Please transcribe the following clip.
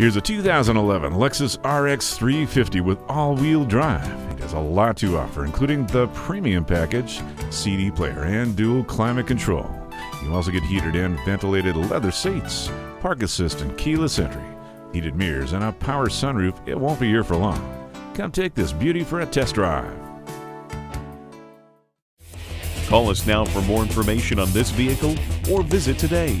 Here's a 2011 Lexus RX 350 with all-wheel drive. It has a lot to offer, including the premium package, CD player, and dual climate control. You also get heated and ventilated leather seats, park assist and keyless entry, heated mirrors, and a power sunroof. It won't be here for long. Come take this beauty for a test drive. Call us now for more information on this vehicle or visit today.